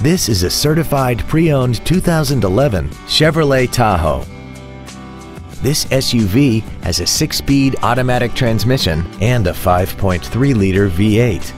This is a certified pre-owned 2011 Chevrolet Tahoe. This SUV has a six-speed automatic transmission and a 5.3-liter V8.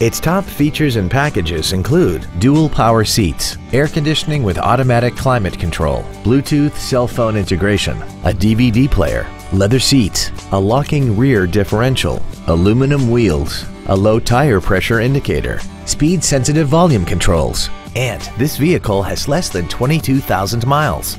Its top features and packages include dual power seats, air conditioning with automatic climate control, Bluetooth cell phone integration, a DVD player, leather seats, a locking rear differential, aluminum wheels, a low tire pressure indicator, speed sensitive volume controls, and this vehicle has less than 22,000 miles.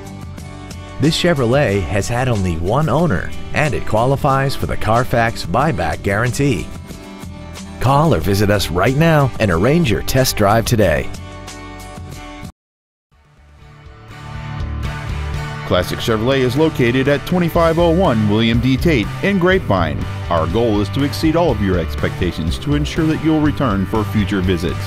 This Chevrolet has had only one owner and it qualifies for the Carfax buyback guarantee. Call or visit us right now and arrange your test drive today. Classic Chevrolet is located at 2501 William D. Tate in Grapevine. Our goal is to exceed all of your expectations to ensure that you'll return for future visits.